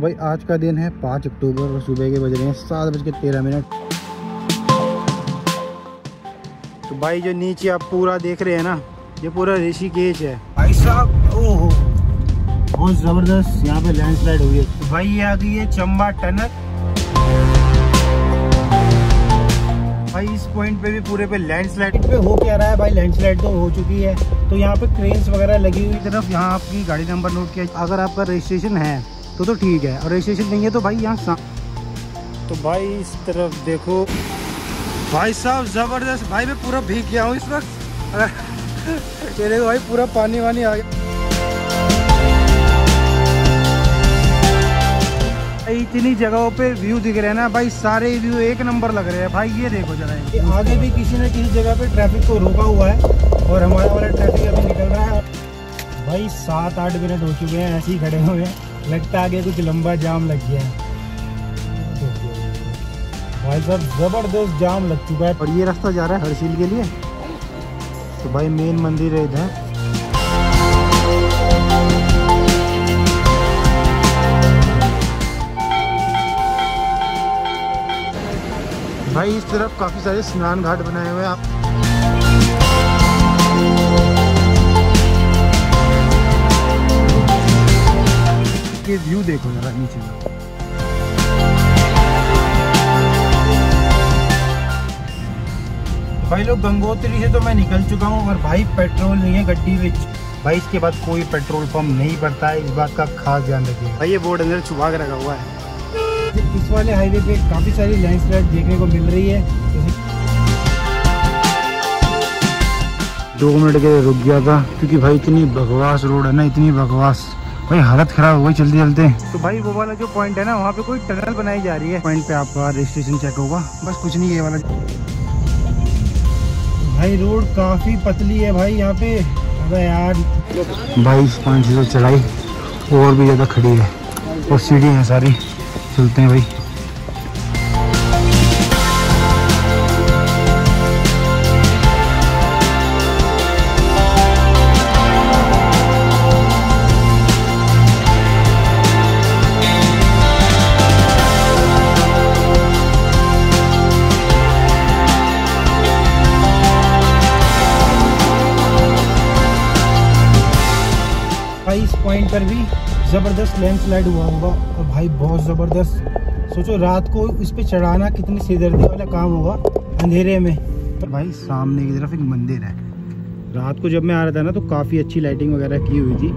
तो भाई आज का दिन है पाँच अक्टूबर और सुबह के बज रहे हैं सात बज के तेरह मिनट। तो भाई जो नीचे आप पूरा देख रहे हैं ना ये पूरा ऋषिकेश है। भाई साहब ओहो। बहुत ज़बरदस्त यहाँ पे लैंडस्लाइड हुई है। तो भाई ये आ गई है चंबा टनल। भाई इस पॉइंट पे भी पूरे पे लैंडस्लाइड पे हो क्या रहा है भाई? लैंडस्लाइड तो हो चुकी है। तो यहाँ पे क्रेन्स वगैरह लगी हुई तरफ़ यहाँ आपकी गाड़ी नंबर नोट किया अगर आपका रजिस्ट्रेशन है तो तो ठीक है। और रजिस्ट्रेशन नहीं है तो भाई यहाँ तो भाई इस तरफ़ देखो। भाई साहब ज़बरदस्त। भाई मैं पूरा भीग गया हूँ इस वक्त। ये भाई पूरा पानी वानी आ गया। इतनी जगहों पे व्यू दिख रहे हैं ना भाई सारे व्यू एक नंबर लग रहे हैं। भाई ये देखो जरा आगे भी किसी न किसी जगह पे ट्रैफ़िक को रोका हुआ है और हमारा वाला ट्रैफ़िक अभी निकल रहा है। भाई सात आठ मिनट हो चुके हैं ऐसे ही खड़े हुए हैं। लगता आगे कुछ लंबा जाम लग गया है। भाई साहब, ज़बरदस्त जाम लग चुका है। और ये रास्ता जा रहा है हरसील के लिए? तो भाई मेन मंदिर है इधर। भाई इस तरफ़ काफ़ी सारे स्नान घाट बनाए हुए हैं आप। के व्यू देखो जरा नीचे भाई लोग गंगोत्री से तो मैं निकल चुका हूँ और भाई पेट्रोल नहीं है गड्डी में। भाई इसके बाद कोई पेट्रोल पंप नहीं पड़ता है इस बात का खास ध्यान रखिए। भाई ये बोर्ड अंदर छुपा के रखा हुआ है। इस वाले हाईवे पे काफ़ी सारी लैंडस्लाइड देखने को मिल रही है। दो मिनट के लिए रुक गया था क्योंकि भाई इतनी बकवास रोड है ना इतनी बकवास। भाई हालत खराब हो गई चलते चलते तो भाई वो वाला जो पॉइंट है ना वहाँ पे कोई टनल बनाई जा रही है। पॉइंट पे आपका रजिस्ट्रेशन चेक होगा। बस कुछ नहीं है वाला। भाई रोड काफ़ी पतली है भाई यहाँ पे। अबे यार। भाई पॉइंट से चढ़ाई और भी ज़्यादा खड़ी है। और सीढ़ी है सारी। चलते हैं भाई। भाई इस पॉइंट पर भी ज़बरदस्त लैंडस्लाइड हुआ होगा। और भाई, बहुत ज़बरदस्त। सोचो, रात को इस पर चढ़ाना कितनी सिरदर्दी वाला काम होगा अंधेरे में। पर भाई, सामने की तरफ़ एक मंदिर है। रात को जब मैं आ रहा था ना तो काफ़ी अच्छी लाइटिंग वगैरह की हुई थी।